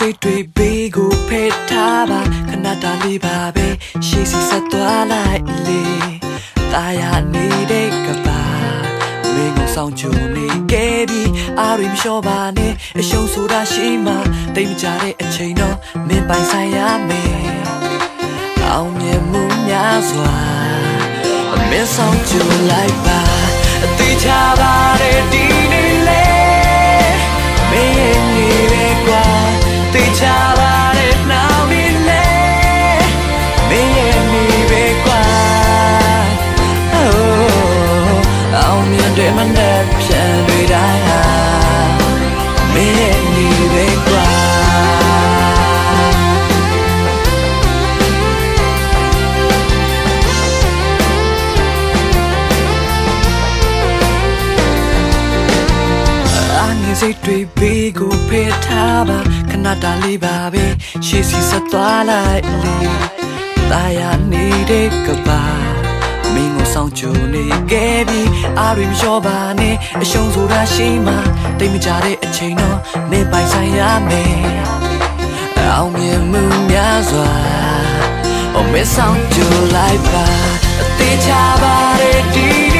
စိတ်တွေဘေးကိုဖယ်ထားပါခဏတားလေးပါပဲရှေ့စီဆက်သွားလိုက်လေတာယာနေတဲ့ကပါမင်းကိုဆောင်ချုံနေခဲ့ပြီးအားရမလျှော့ပါနဲ့အရှုံးဆိုတာရှိမှတိတ်မကြတဲ့အချိန်တော့မင်းပိုင်ဆိုင်ရမယ်အောင်မြင်မှုများစွာမင်းဆောင်ချုံလိုက်ပါအသေးချပါတယ်ဒီ အောင်မြင်တယ်မနဲ့ပြန်တွေတိုင်းဟာမင်းရဲ့နေပဲကွာအာငယ်စိတ်တွေဘေးကိုဖယ်ထားပါခဏတားလေးပါပဲရှေ့စီဆက်သွားလိုက်လေတာယာနေတဲ့ကပါမင်းကို ဆောင်ချုံနေခဲ့ပြီးအားရမလျှော့ပါနဲ့အရှုံးဆိုတာရှိမှတိတ်မကြတဲ့အချိန်တော့မင်းပိုင်ဆိုင်ရမယ်အောင်မြင်မှုများစွာ Oh, me sound you like that. They chabare di di le.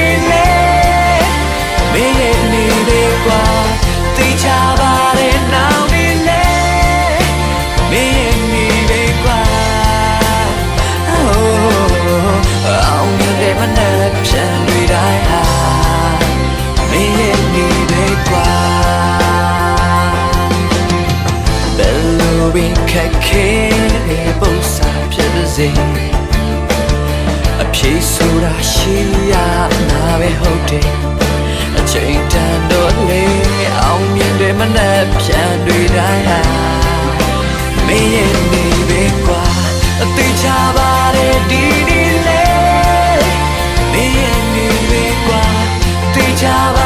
စေအဖြေဆိုတာရှိရမှာပဲဟုတ်တယ်အချိန်တန်တော့လေအောင်မြင်တယ်မနဲ့ပြန်တွေ့တိုင်းဟာမင်းရဲ့နေပဲကွာအသေးချပါတယ်ဒီနေ့လေမင်းရဲ့နေပဲကွာတေးချပါ